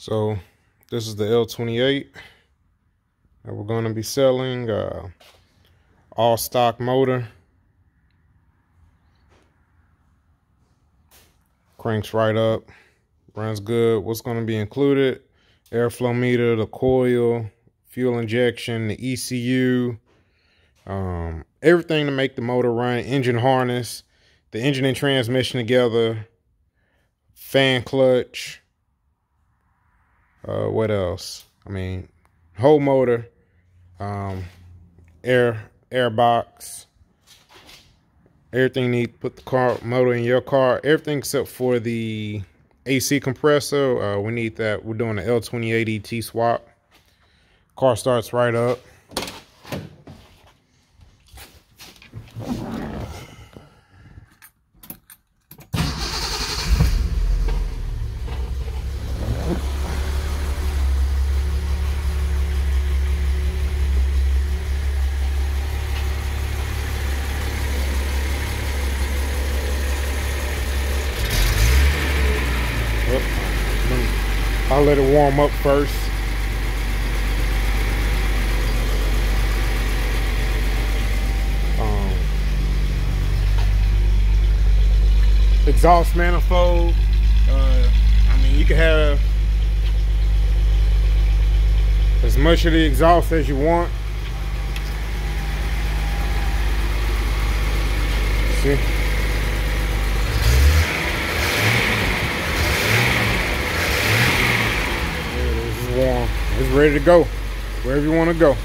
So this is the L28 that we're going to be selling. Uh, all stock motor. Cranks right up. Runs good. What's going to be included? Airflow meter, the coil, fuel injection, the ECU, um, everything to make the motor run, engine harness, the engine and transmission together, fan clutch, uh, what else? I mean, whole motor, um, air air box, everything you need put the car motor in your car, everything except for the AC compressor. Uh, we need that. We're doing the L28 ET swap. Car starts right up. I'll let it warm up first. Um, exhaust manifold. Uh, I mean, you can have as much of the exhaust as you want. See? Warm. It's ready to go. Wherever you want to go.